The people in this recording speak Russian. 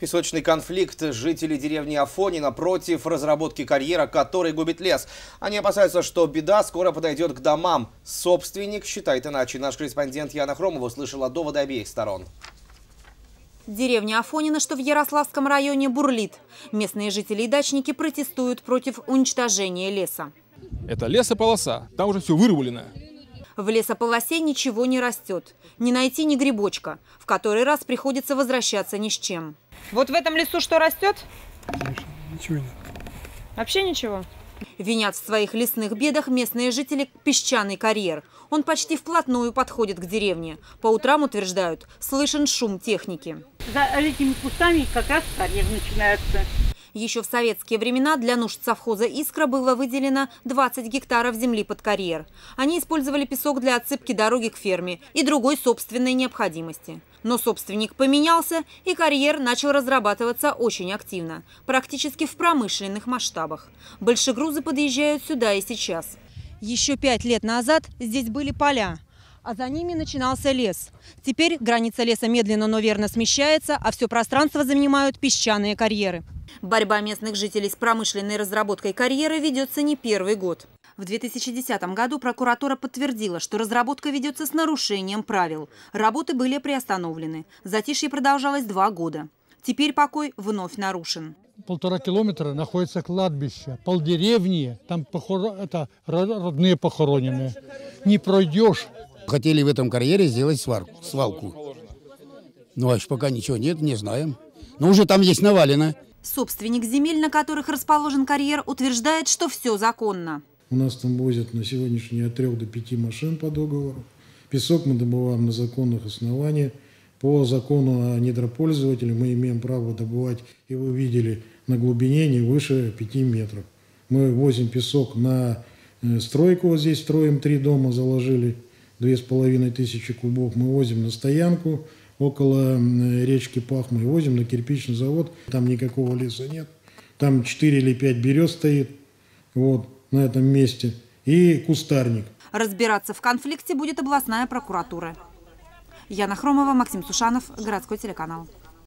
Песочный конфликт жителей деревни Афонина против разработки карьера, который губит лес. Они опасаются, что беда скоро подойдет к домам. Собственник считает иначе. Наш корреспондент Яна Хромова услышала доводы обеих сторон. Деревня Афонина, что в Ярославском районе, бурлит. Местные жители и дачники протестуют против уничтожения леса. Это лесополоса, там уже все вырублено. В лесополосе ничего не растет. Не найти ни грибочка. В который раз приходится возвращаться ни с чем. Вот в этом лесу что растет? Ничего нет. Вообще ничего? Винят в своих лесных бедах местные жители песчаный карьер. Он почти вплотную подходит к деревне. По утрам, утверждают, слышен шум техники. За этими кустами как раз карьер начинается. Еще в советские времена для нужд совхоза «Искра» было выделено 20 гектаров земли под карьер. Они использовали песок для отсыпки дороги к ферме и другой собственной необходимости. Но собственник поменялся, и карьер начал разрабатываться очень активно, практически в промышленных масштабах. Большегрузы подъезжают сюда и сейчас. Еще пять лет назад здесь были поля, а за ними начинался лес. Теперь граница леса медленно, но верно смещается, а все пространство занимают песчаные карьеры. Борьба местных жителей с промышленной разработкой карьеры ведется не первый год. В 2010 году прокуратура подтвердила, что разработка ведется с нарушением правил. Работы были приостановлены. Затишье продолжалось два года. Теперь покой вновь нарушен. Полтора километра находится кладбище, полдеревни, там похор... это родные похоронены. Не пройдешь. Хотели в этом карьере сделать сварку, свалку. Ну, а пока ничего нет, не знаем. Но уже там есть навалено. Собственник земель, на которых расположен карьер, утверждает, что все законно. У нас там возят на сегодняшний от 3 до 5 машин по договору. Песок мы добываем на законных основаниях. По закону о недропользователе мы имеем право добывать, и вы видели, на глубине не выше 5 метров. Мы возим песок на э, стройку, вот здесь строим три дома, заложили две с половиной тысячи кубов. Мы возим на стоянку, около речки Пах мы возим на кирпичный завод. Там никакого леса нет. Там 4 или 5 берез стоит вот, на этом месте и кустарник. Разбираться в конфликте будет областная прокуратура. Яна Хромова, Максим Сушанов, городской телеканал.